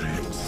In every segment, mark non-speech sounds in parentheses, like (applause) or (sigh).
Reward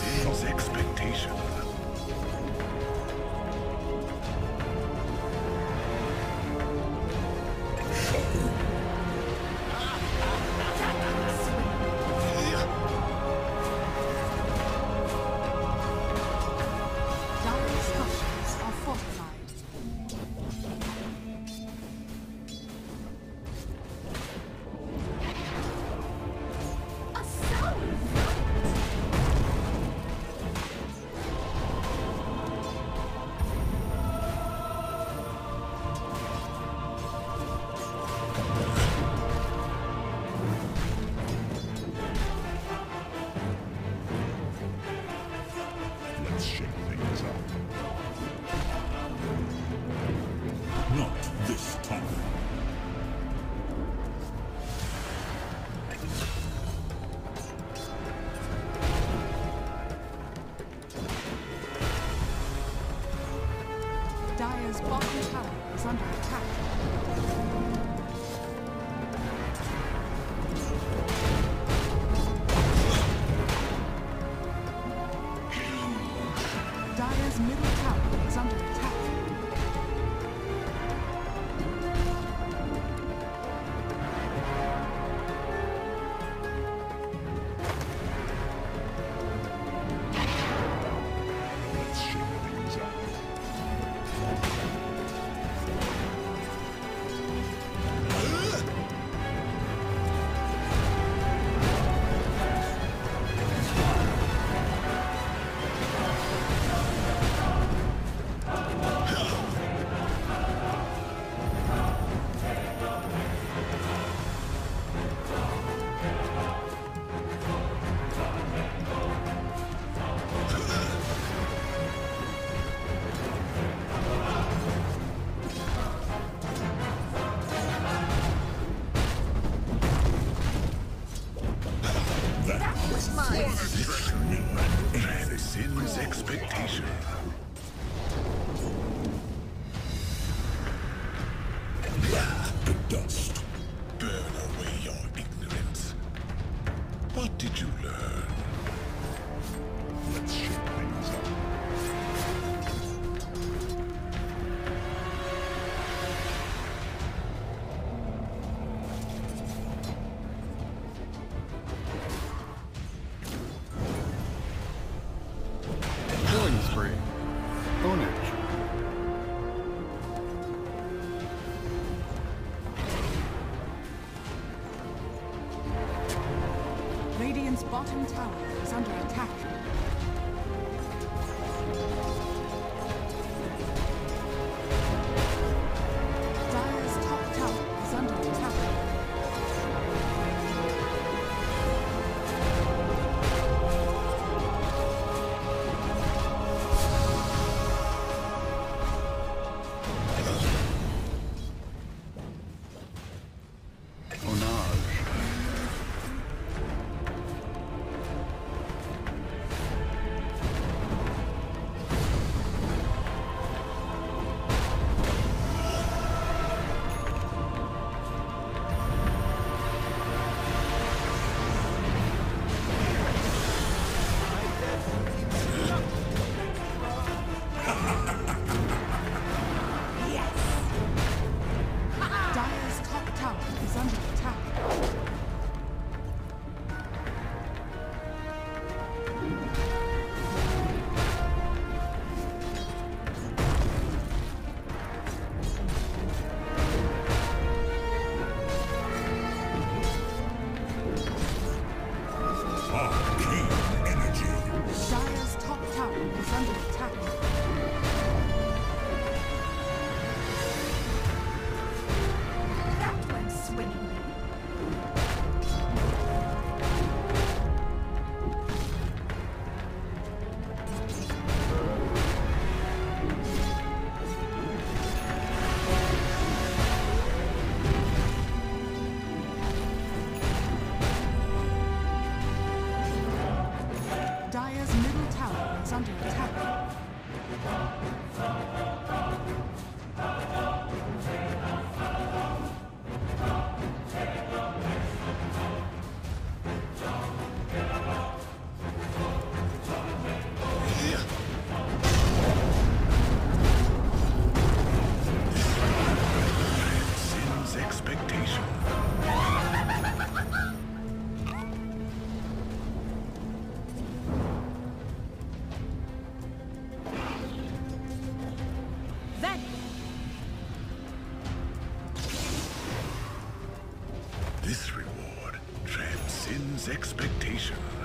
expectations.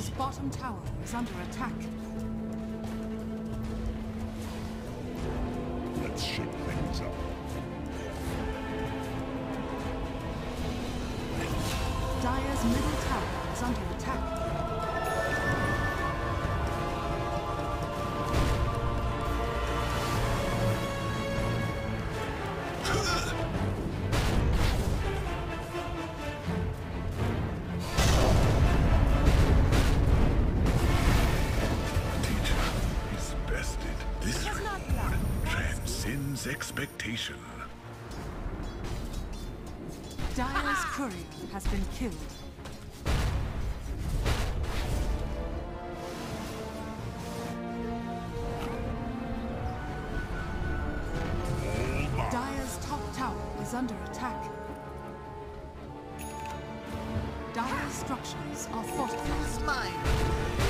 Dire's bottom tower is under attack. Let's shake things up. Dire's middle tower is under attack. expectation. Dire's courier has been killed. Dire's top tower is under attack. Dire's structures are fortified. Mine.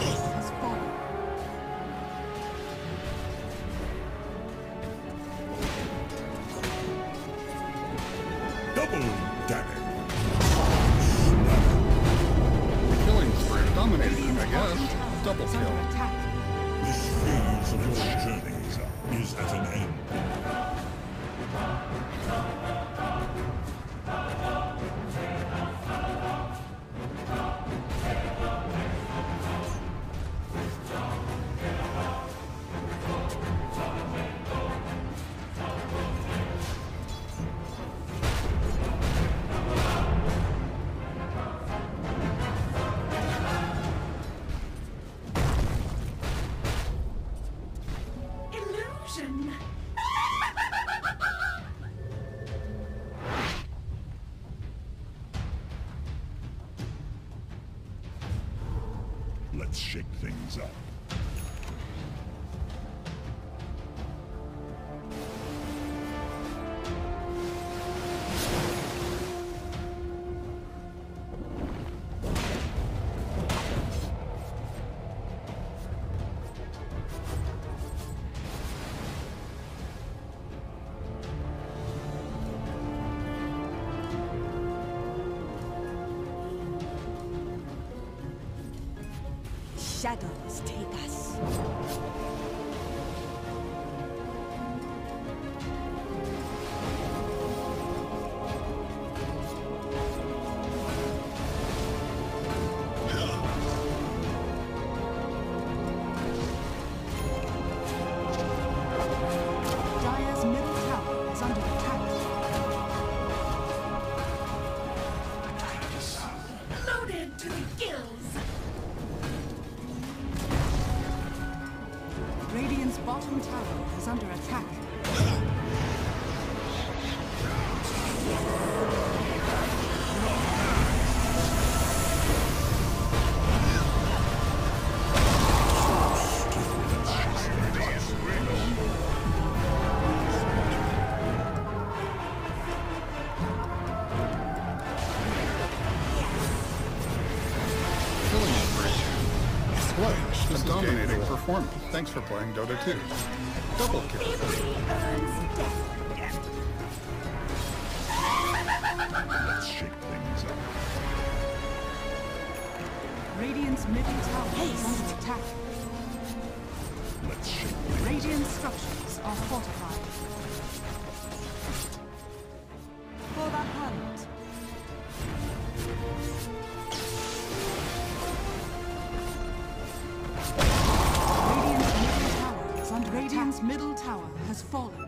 zone. take us. Thanks for playing Dota 2. Double kill. Let's shake things up. Radiant's middle tower is under attack. fallen.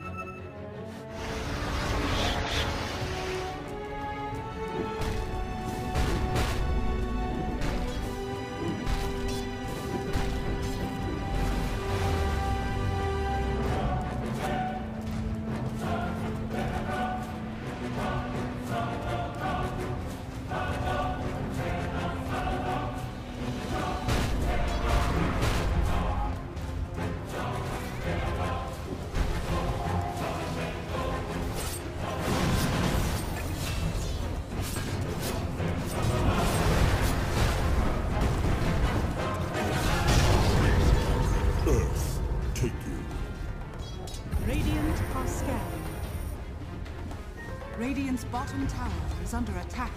bottom tower is under attack.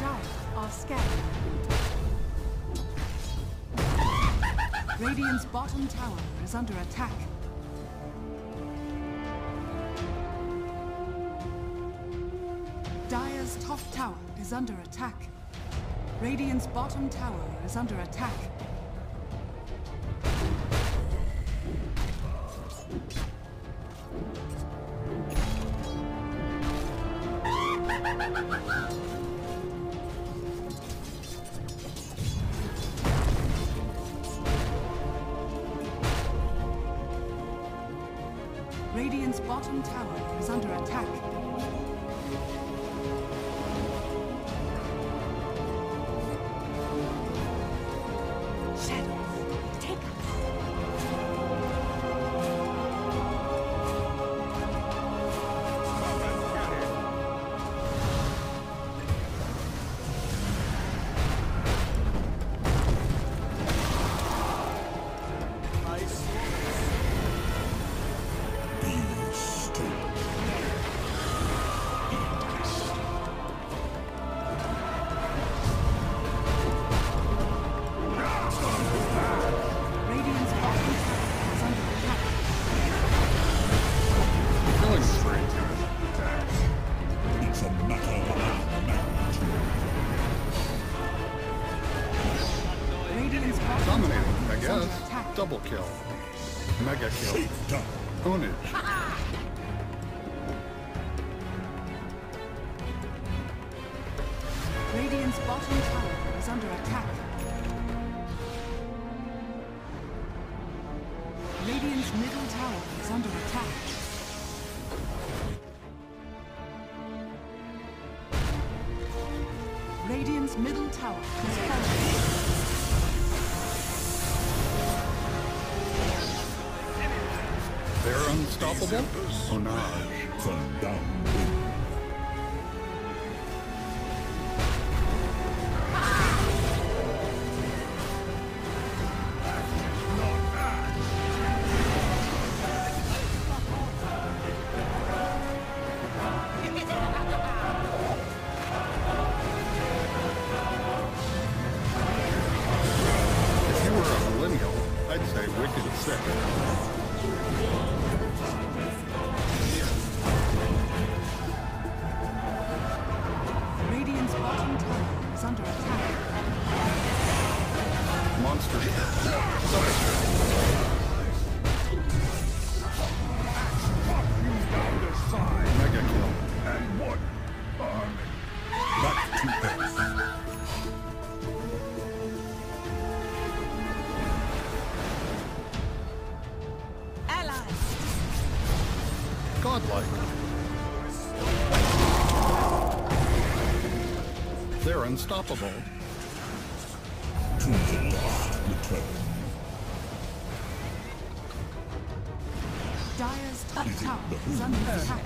Dying are scattered. Radiant's bottom tower is under attack. Dire's top tower is under attack. Radiant's bottom tower is under attack. Dire's middle tower is falling. They're unstoppable? Onage from. Unstoppable. To the last return. Dire's top tower is under attack.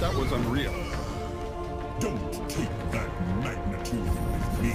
That was unreal. Don't take that magnitude with me.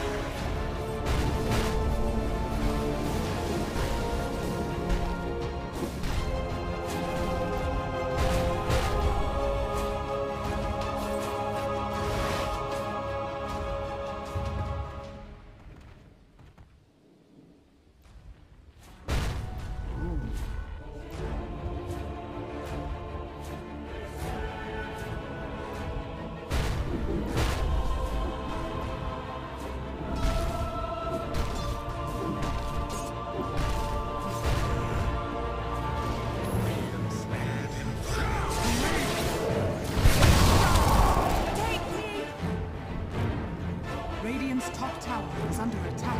Radiant's top tower is under attack.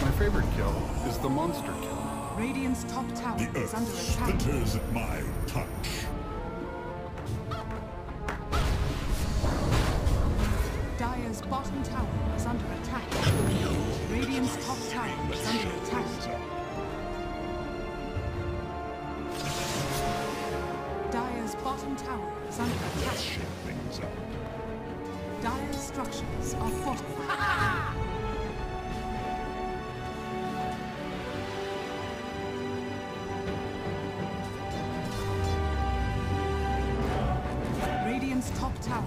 My favorite kill is the monster kill. Radiant's top tower The is under attack. Structures are fortified. (laughs) Radiant's top tower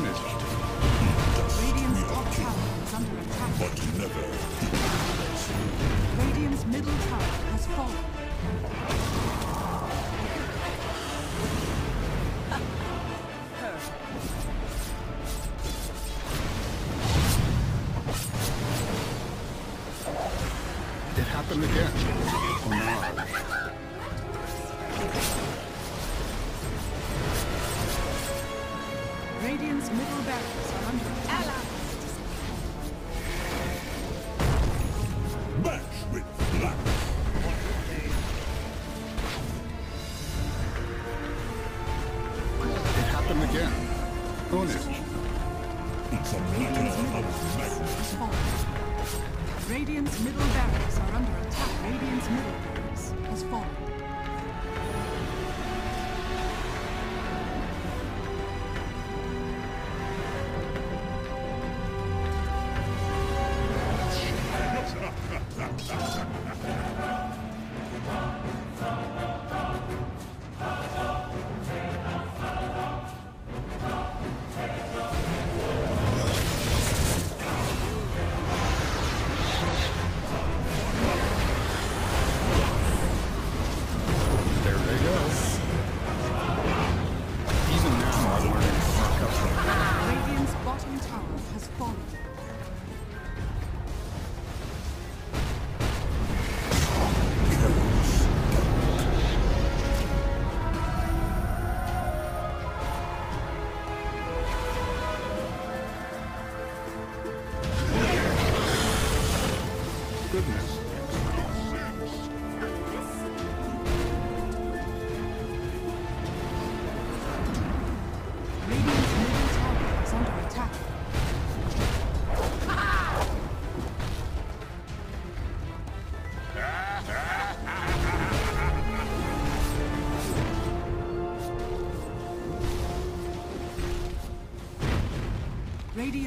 Finished. Radiant's middle barracks are under attack. Radiant's middle barracks has fallen.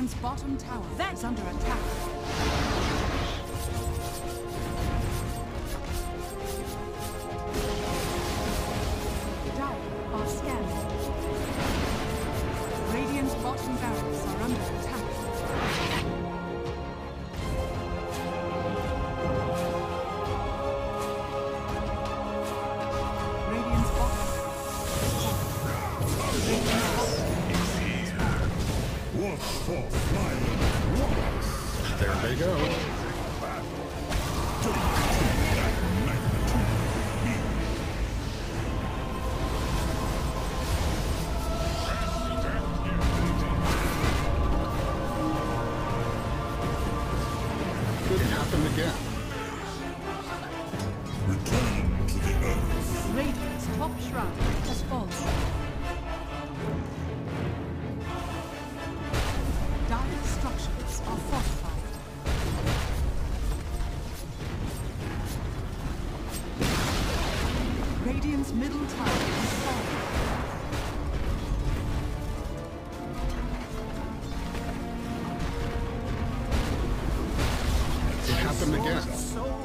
Dragon's bottom tower that is under attack. you go. them again.